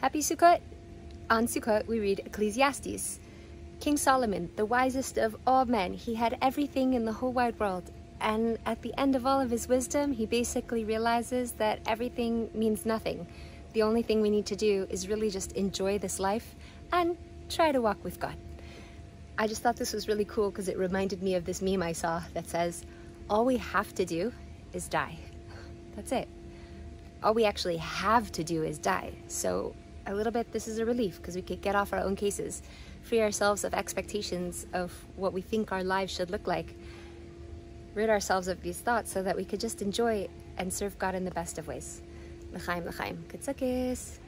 Happy Sukkot! On Sukkot, we read Ecclesiastes. King Solomon, the wisest of all men, he had everything in the whole wide world. And at the end of all of his wisdom, he basically realizes that everything means nothing. The only thing we need to do is really just enjoy this life and try to walk with God. I just thought this was really cool because it reminded me of this meme I saw that says, All we have to do is die. That's it. All we actually have to do is die. So a little bit this is a relief because we could get off our own cases, free ourselves of expectations of what we think our lives should look like, rid ourselves of these thoughts so that we could just enjoy and serve God in the best of ways. L'chaim, l'chaim. Good